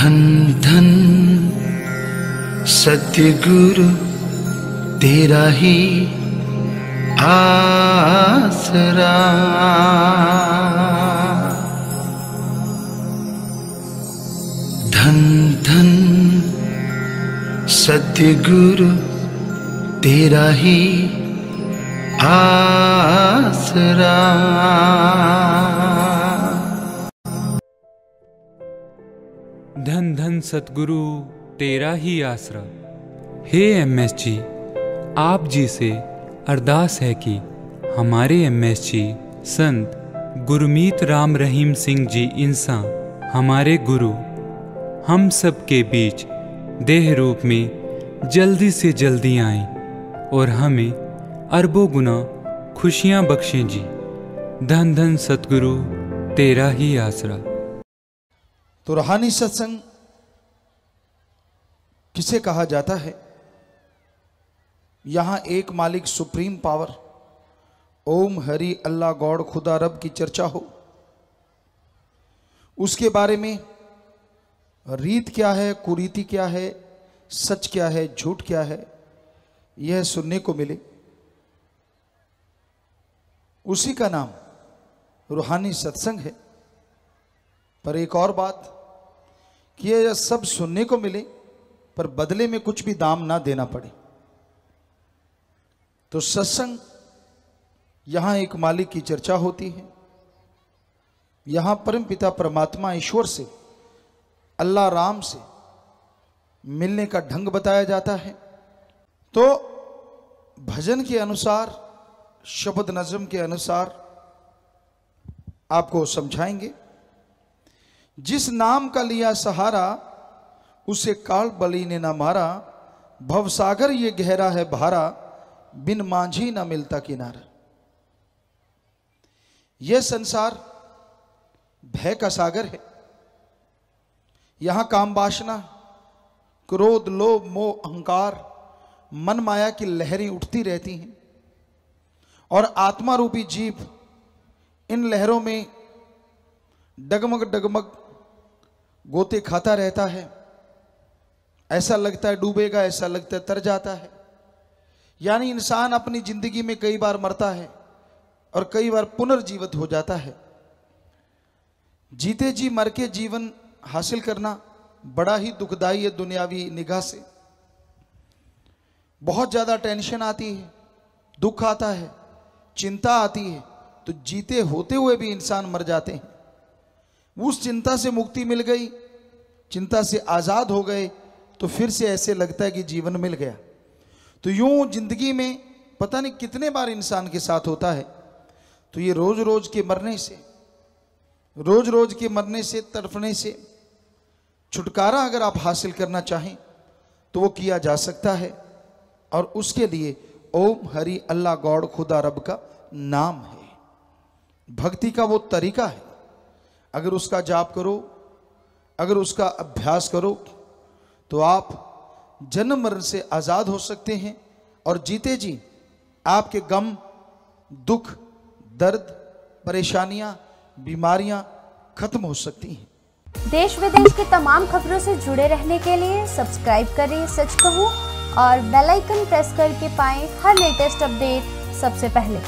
धन धन सतगुरु तेरा ही आसरा। धन धन सतगुरु तेरा ही आसरा। धन धन सतगुरु, तेरा ही आसरा। हे एम एस जी आप जी से अरदास है कि हमारे एम एस जी संत गुरमीत राम रहीम सिंह जी इंसान हमारे गुरु, हम सब के बीच देह रूप में जल्दी से जल्दी आए और हमें अरबों गुना खुशियाँ बख्शें जी। धन धन सतगुरु, तेरा ही आसरा। तो रूहानी सत्संग किसे कहा जाता है? यहाँ एक मालिक supreme power, Om Hari Allah God खुदा रब की चर्चा हो। उसके बारे में रीत क्या है, कुरीति क्या है, सच क्या है, झूठ क्या है, यह सुनने को मिले। उसी का नाम रूहानी सत्संग है। पर एक और बात कि यह सब सुनने को मिले, पर बदले में कुछ भी दाम ना देना पड़े। तो सत्संग, यहाँ एक मालिक की चर्चा होती है। यहाँ परम पिता परमात्मा ईश्वर से, अल्लाह राम से मिलने का ढंग बताया जाता है। तो भजन के अनुसार, शब्द नजम के अनुसार आपको समझाएँगे। जिस नाम का लिया सहारा, उसे काल बली ने ना मारा, भवसागर ये गहरा है भारा, बिन मांझी ना मिलता किनारा। यह संसार भय का सागर है। यहाँ काम वासना क्रोध, लोभ, मोह, अहंकार, मन माया की लहरें उठती रहती हैं। और आत्मा रूपी जीव इन लहरों में डगमग डगमग गोते खाता रहता है। ऐसा लगता है डूबेगा, ऐसा लगता है तर जाता है। यानी इंसान अपनी ज़िंदगी में कई बार मरता है और कई बार पुनर्जीवित हो जाता है। जीते जी मर के जीवन हासिल करना बड़ा ही दुखदाई है दुनियावी निगाह से। बहुत ज़्यादा टेंशन आती है, दुख आता है, चिंता आती है तो जीते होते हुए भी इंसान मर जाते हैं। उस चिंता से मुक्ति मिल गई, चिंता से आज़ाद हो गए तो फिर से ऐसे लगता है कि जीवन मिल गया। तो यूँ ज़िंदगी में पता नहीं कितने बार इंसान के साथ होता है तो ये रोज रोज के मरने से रोज रोज के मरने से, तड़फने से, छुटकारा अगर आप हासिल करना चाहें तो वो किया जा सकता है, और उसके लिए ओम हरि अल्लाह गौड़ खुदा रब का नाम है। भक्ति का वो तरीका है। अगर उसका जाप करो, अगर उसका अभ्यास करो तो आप जन्म मरण से आज़ाद हो सकते हैं और जीते जी। आपके गम, दुख, दर्द, परेशानियाँ, बीमारियाँ खत्म हो सकती हैं। देश विदेश की तमाम खबरों से जुड़े रहने के लिए सब्सक्राइब करें सच कहूँ और बेल आइकन प्रेस करके पाएँ हर लेटेस्ट अपडेट सबसे पहले।